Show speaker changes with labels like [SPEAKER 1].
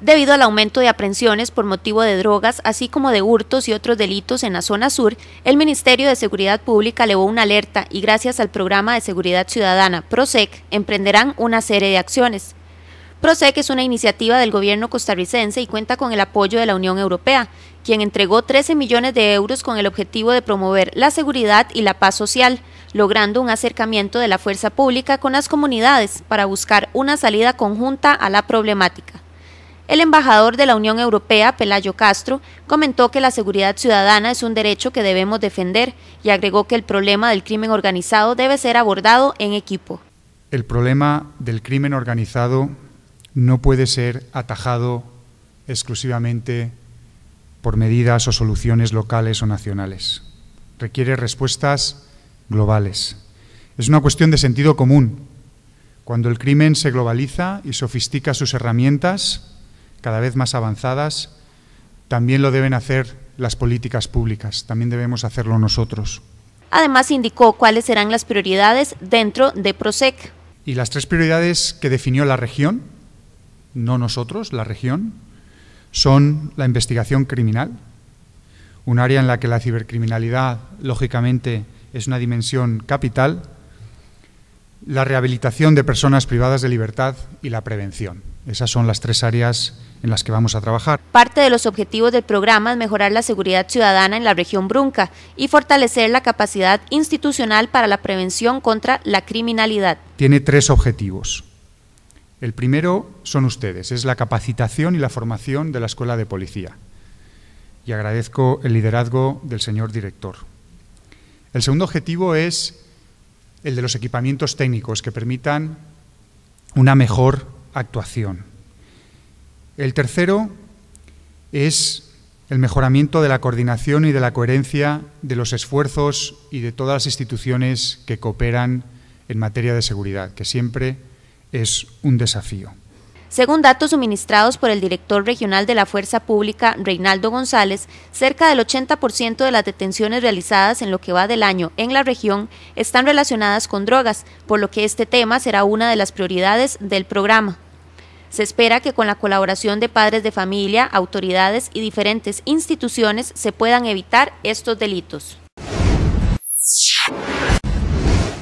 [SPEAKER 1] Debido al aumento de aprehensiones por motivo de drogas, así como de hurtos y otros delitos en la zona sur, el Ministerio de Seguridad Pública elevó una alerta y gracias al programa de seguridad ciudadana PROSEC emprenderán una serie de acciones. PROSEC es una iniciativa del gobierno costarricense y cuenta con el apoyo de la Unión Europea, quien entregó 13 millones de euros con el objetivo de promover la seguridad y la paz social, logrando un acercamiento de la fuerza pública con las comunidades para buscar una salida conjunta a la problemática. El embajador de la Unión Europea, Pelayo Castro, comentó que la seguridad ciudadana es un derecho que debemos defender y agregó que el problema del crimen organizado debe ser abordado en equipo.
[SPEAKER 2] El problema del crimen organizado no puede ser atajado exclusivamente por medidas o soluciones locales o nacionales. Requiere respuestas globales. Es una cuestión de sentido común. Cuando el crimen se globaliza y sofistica sus herramientas, cada vez más avanzadas, también lo deben hacer las políticas públicas, también debemos hacerlo nosotros.
[SPEAKER 1] Además indicó cuáles serán las prioridades dentro de PROSEC.
[SPEAKER 2] Y las tres prioridades que definió la región, no nosotros, la región, son la investigación criminal, un área en la que la cibercriminalidad, lógicamente, es una dimensión capital, la rehabilitación de personas privadas de libertad y la prevención. Esas son las tres áreas en las que vamos a trabajar.
[SPEAKER 1] Parte de los objetivos del programa es mejorar la seguridad ciudadana en la región Brunca y fortalecer la capacidad institucional para la prevención contra la criminalidad.
[SPEAKER 2] Tiene tres objetivos. El primero son ustedes, es la capacitación y la formación de la Escuela de Policía. Y agradezco el liderazgo del señor director. El segundo objetivo es el de los equipamientos técnicos que permitan una mejor actuación. El tercero es el mejoramiento de la coordinación y de la coherencia de los esfuerzos y de todas las instituciones que cooperan en materia de seguridad, que siempre es un desafío.
[SPEAKER 1] Según datos suministrados por el director regional de la Fuerza Pública, Reinaldo González, cerca del 80% de las detenciones realizadas en lo que va del año en la región están relacionadas con drogas, por lo que este tema será una de las prioridades del programa. Se espera que con la colaboración de padres de familia, autoridades y diferentes instituciones se puedan evitar estos delitos.